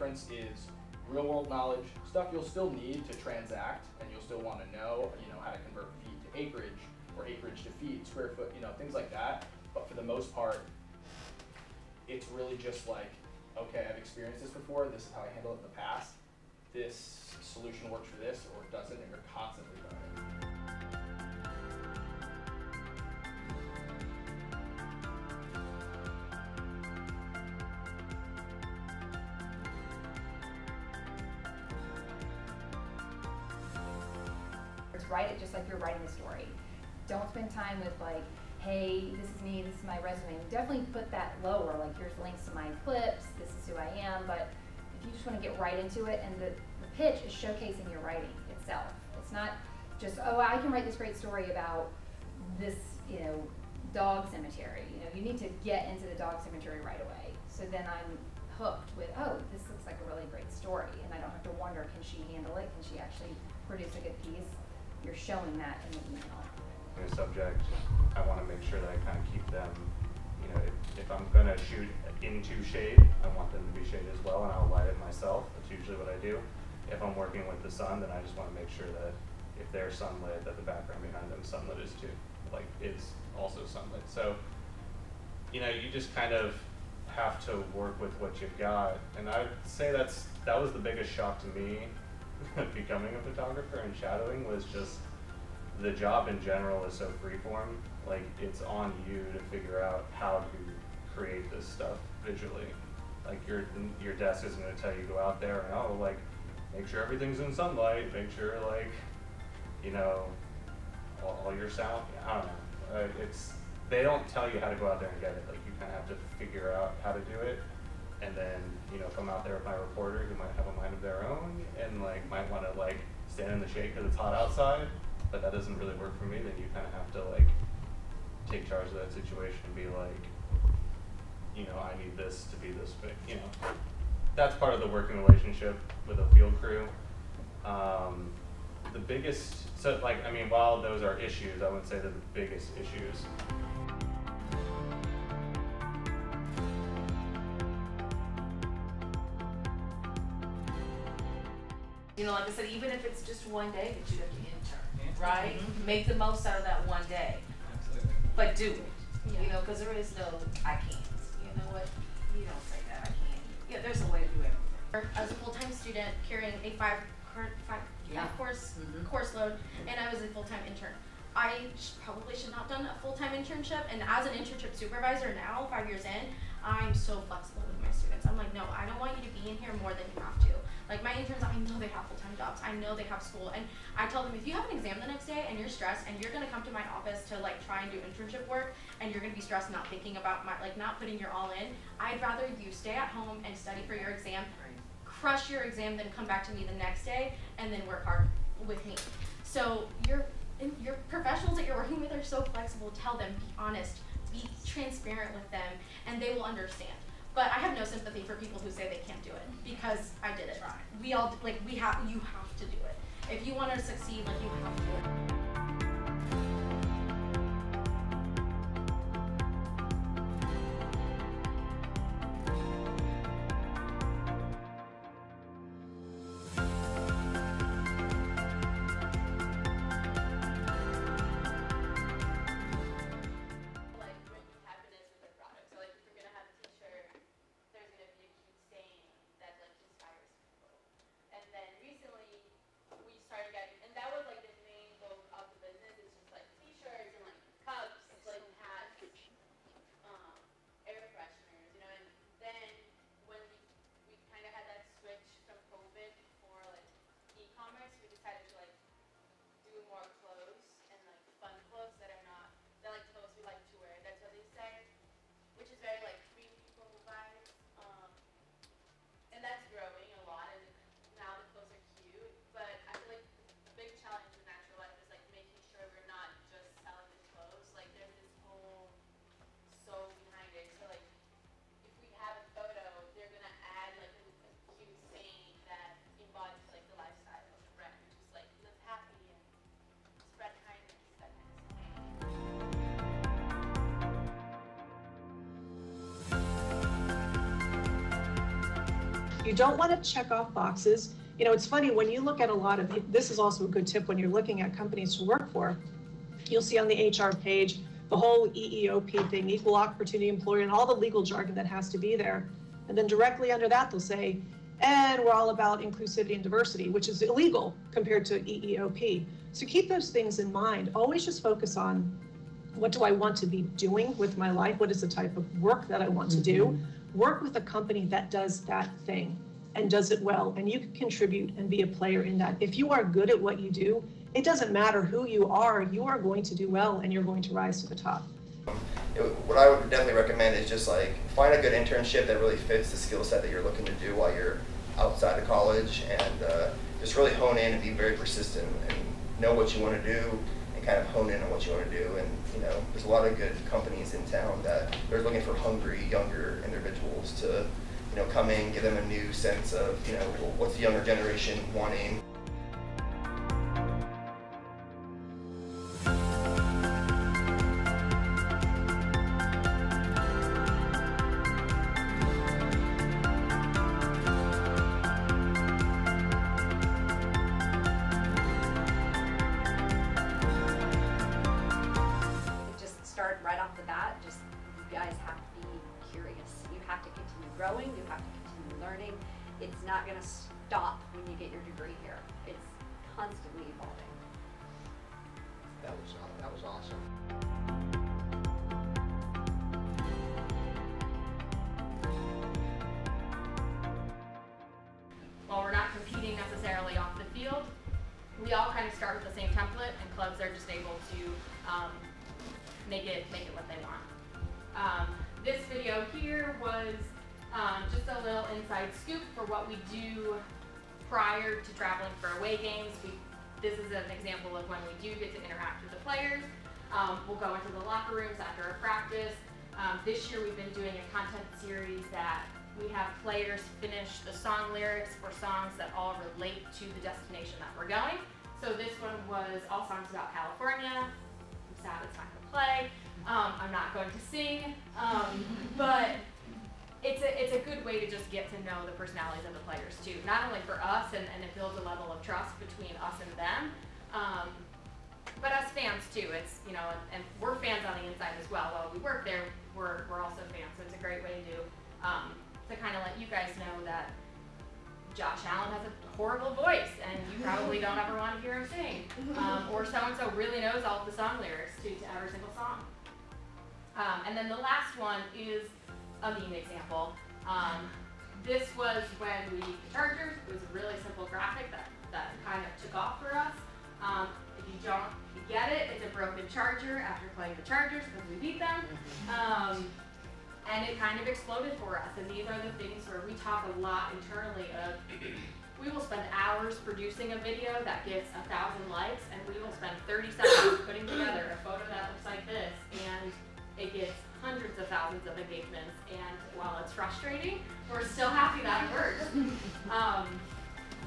elements is real world knowledge, stuff you'll still need to transact and you'll still want to know, you know, how to convert feet to acreage or acreage to feet, square foot, you know, things like that. But for the most part, it's really just like, okay, I've experienced this before, this is how I handled it in the past. This solution works for this or it doesn't, and you're constantly learning. Write it just like you're writing a story. Don't spend time with like, hey, this is me, this is my resume. Definitely put that lower, like here's links to my clips, this is who I am, but if you just want to get right into it and the, the pitch is showcasing your writing itself. It's not just, oh, I can write this great story about this, you know, dog cemetery. You know, you need to get into the dog cemetery right away. So then I'm hooked with, oh, this looks like a really great story, and I don't have to wonder, can she handle it? Can she actually produce a good piece? You're showing that in the email. a subject, I want to make sure that I kind of keep them, you know, if, if I'm going to shoot into shade, I want them to be shade as well, and I'll light it myself. That's usually what I do. If I'm working with the sun, then I just want to make sure that if they're sunlit, that the background behind them sunlit is too, like is also sunlit. So, you know, you just kind of have to work with what you've got, and I'd say that's that was the biggest shock to me becoming a photographer and shadowing was just the job in general is so freeform. Like it's on you to figure out how to create this stuff visually. Like your your desk isn't going to tell you go out there and oh like make sure everything's in sunlight. Make sure like you know all, all your sound. I don't know. Uh, it's they don't tell you how to go out there and get it. Like you kind of have to figure out how to do it and then you know I'm out there with my reporter who might have a mind of their own and like might want to like stand in the shade because it's hot outside, but that doesn't really work for me, then you kind of have to like take charge of that situation and be like, you know, I need this to be this big, you know. That's part of the working relationship with a field crew. Um, the biggest, so like, I mean, while those are issues, I wouldn't say the biggest issues. You know, like I said, even if it's just one day that you have to intern, right? Make the most out of that one day, Absolutely. but do it. You know, because there is no I can't. You know what? You don't say that I can't. Yeah, there's a way to do everything. I was a full-time student carrying a five, cur- five, Yeah. five course Mhm. course load, and I was a full-time intern. I sh- probably should not have done a full-time internship, and as an internship supervisor now, five years in, I'm so flexible with my students. I'm like, no, I don't want you to be in here more than you have to. Like my interns, I know they have full-time jobs. I know they have school, and I tell them if you have an exam the next day and you're stressed and you're gonna come to my office to like try and do internship work, and you're gonna be stressed not thinking about my like not putting your all in, I'd rather you stay at home and study for your exam, crush your exam, then come back to me the next day and then work hard with me. So your your professionals that you're working with are so flexible. Tell them, be honest, be transparent with them, and they will understand. But I have no sympathy for people who say they can't do it because I did it. We all like we have you have to do it. If you want to succeed, like you You don't want to check off boxes. You know, it's funny when you look at a lot of, this is also a good tip when you're looking at companies to work for. You'll see on the HR page, the whole EEOP thing, equal opportunity employer, and all the legal jargon that has to be there. And then directly under that, they'll say, and we're all about inclusivity and diversity, which is illegal compared to EEOP. So keep those things in mind. Always just focus on what do I want to be doing with my life? What is the type of work that I want to do? Work with a company that does that thing and does it well, and you can contribute and be a player in that. If you are good at what you do, it doesn't matter who you are, you are going to do well and you're going to rise to the top. What I would definitely recommend is just like find a good internship that really fits the skill set that you're looking to do while you're outside of college, and uh, just really hone in and be very persistent and know what you want to do and kind of hone in on what you want to do. And you know, there's a lot of good companies in town that they're looking for hungry younger individuals to you know come in, give them a new sense of you know what's the younger generation wanting. It's not gonna stop when you get your degree here. It's constantly evolving. That was, aw- that was awesome. while we're not competing necessarily off the field, we all kind of start with the same template, and clubs are just able to um, make it make it what they want. Um, this video here was um, just a little inside scoop for what we do prior to traveling for away games. We, this is an example of when we do get to interact with the players. Um, we'll go into the locker rooms after a practice. Um, this year we've been doing a content series that we have players finish the song lyrics for songs that all relate to the destination that we're going. So this one was all songs about California. I'm sad it's not gonna play. Um, I'm not going to sing, um, but it's a it's a good way to just get to know the personalities of the players too. Not only for us, and, and it builds a level of trust between us and them, um, but us fans too. It's you know, and, and we're fans on the inside as well. While we work there, we're we're also fans. So it's a great way to um, to kind of let you guys know that Josh Allen has a horrible voice, and you probably don't ever want to hear him sing. Um, or so and so really knows all the song lyrics to, to every single song. Um, and then the last one is a meme example. Um, this was when we beat the Chargers. It was a really simple graphic that, that kind of took off for us. Um, if you don't get it, it's a broken Charger after playing the Chargers because we beat them. Um, and it kind of exploded for us. And these are the things where we talk a lot internally of we will spend hours producing a video that gets a thousand likes, and we will spend 30 seconds putting together a photo that looks like this, and it gets hundreds of thousands of engagements. And while it's frustrating, we're still happy that it works. Um,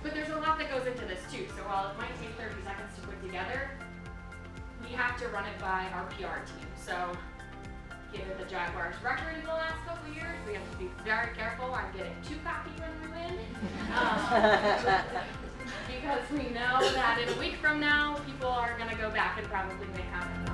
but there's a lot that goes into this too. So while it might take 30 seconds to put together, we have to run it by our PR team. So given the Jaguars' record in the last couple years, we have to be very careful on getting too cocky when we win. Um, because we know that in a week from now, people are going to go back and probably make comments